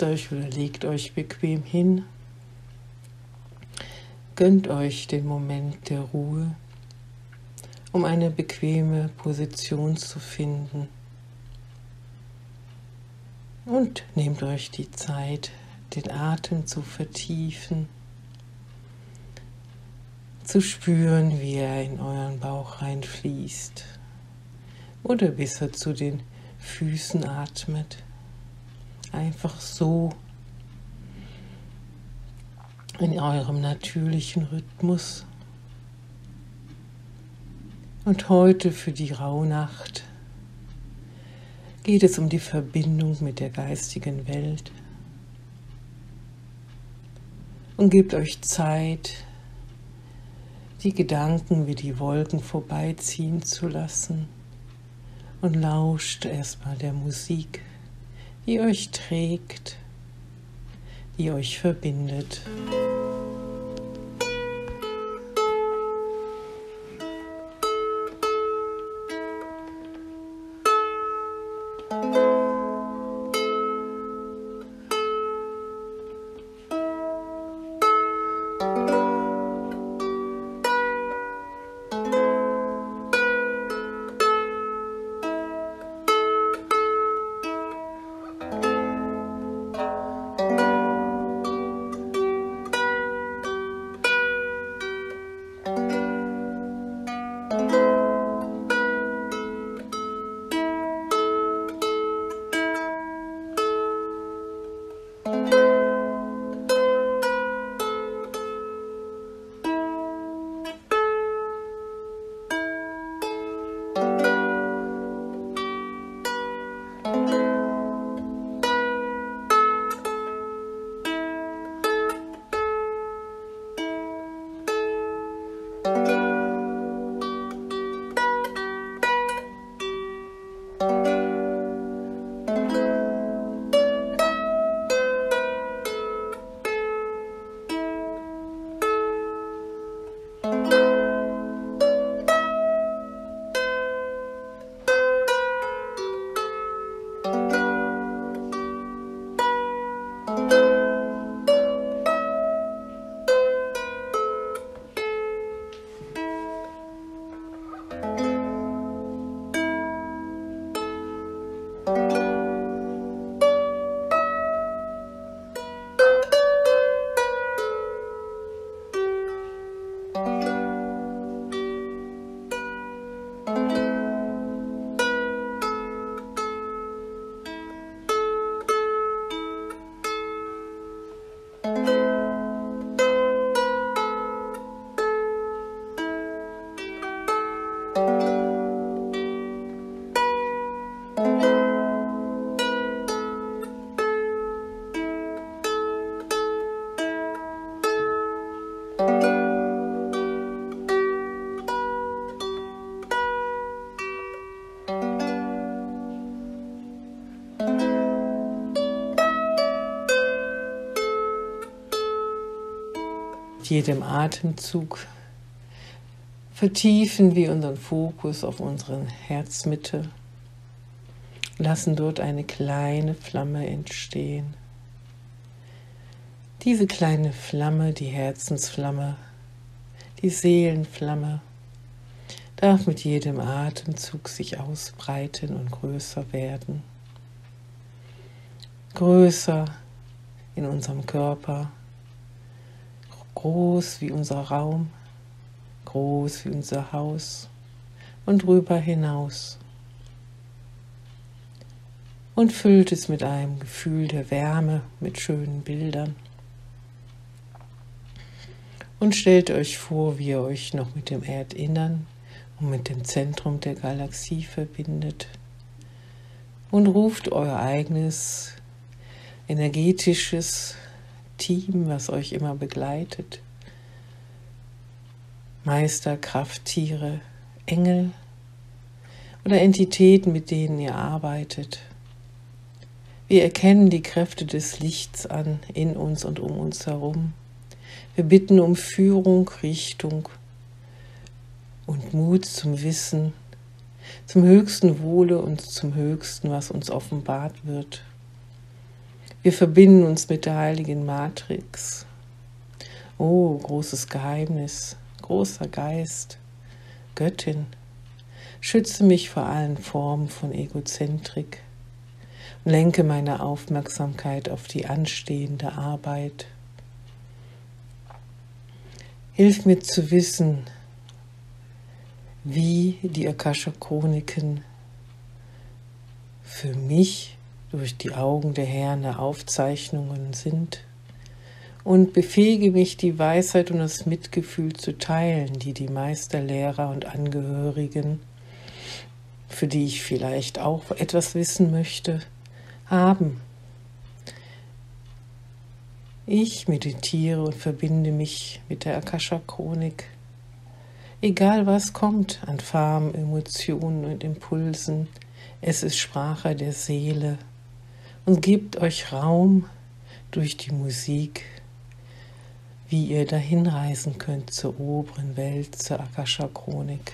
setzt euch oder legt euch bequem hin. Gönnt euch den Moment der Ruhe, um eine bequeme Position zu finden. Und nehmt euch die Zeit, den Atem zu vertiefen, zu spüren, wie er in euren Bauch reinfließt oder bis er zu den Füßen atmet. Einfach so in eurem natürlichen Rhythmus. Und heute für die Rauhnacht geht es um die Verbindung mit der geistigen Welt. Und gebt euch Zeit, die Gedanken wie die Wolken vorbeiziehen zu lassen und lauscht erstmal der Musik, die euch trägt, die euch verbindet. Jedem Atemzug vertiefen wir unseren Fokus auf unsere Herzmitte, lassen dort eine kleine Flamme entstehen. Diese kleine Flamme, die Herzensflamme, die Seelenflamme, darf mit jedem Atemzug sich ausbreiten und größer werden. Größer in unserem Körper, groß wie unser Raum, groß wie unser Haus und drüber hinaus. Und füllt es mit einem Gefühl der Wärme, mit schönen Bildern. Und stellt euch vor, wie ihr euch noch mit dem Erdinnern und mit dem Zentrum der Galaxie verbindet. Und ruft euer eigenes energetisches Team, was euch immer begleitet. Meister, Krafttiere, Engel oder Entitäten, mit denen ihr arbeitet. Wir erkennen die Kräfte des Lichts an in uns und um uns herum. Wir bitten um Führung, Richtung und Mut zum Wissen, zum höchsten Wohle und zum höchsten, was uns offenbart wird. Wir verbinden uns mit der heiligen Matrix. Oh, großes Geheimnis, großer Geist, Göttin, schütze mich vor allen Formen von Egozentrik und lenke meine Aufmerksamkeit auf die anstehende Arbeit. Hilf mir zu wissen, wie die Akasha-Chroniken für mich durch die Augen der Herne Aufzeichnungen sind und befähige mich, die Weisheit und das Mitgefühl zu teilen, die die Meisterlehrer und Angehörigen, für die ich vielleicht auch etwas wissen möchte, haben. Ich meditiere und verbinde mich mit der Akasha-Chronik. Egal was kommt an Farben, Emotionen und Impulsen, es ist Sprache der Seele und gebt euch Raum durch die Musik, wie ihr dahin reisen könnt zur oberen Welt, zur Akasha-Chronik.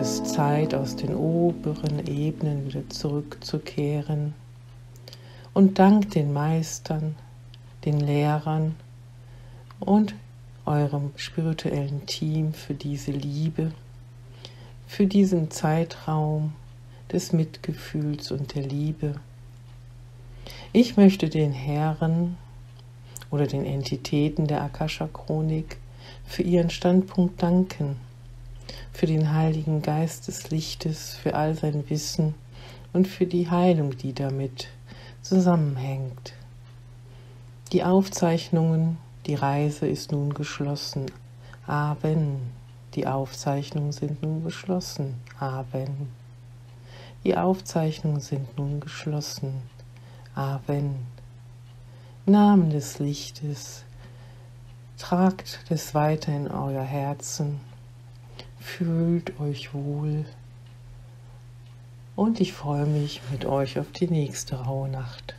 Es Zeit, aus den oberen Ebenen wieder zurückzukehren und dank den Meistern, den Lehrern und eurem spirituellen Team für diese Liebe, für diesen Zeitraum des Mitgefühls und der Liebe. Ich möchte den Herren oder den Entitäten der Akasha-Chronik für ihren Standpunkt danken, für den Heiligen Geist des Lichtes, für all sein Wissen und für die Heilung, die damit zusammenhängt. Die Aufzeichnungen, die Reise ist nun geschlossen. Aben. Die Aufzeichnungen sind nun geschlossen. Aben. Die Aufzeichnungen sind nun geschlossen. Aben. Namen des Lichtes, tragt es weiter in euer Herzen, fühlt euch wohl und ich freue mich mit euch auf die nächste Rauhnacht.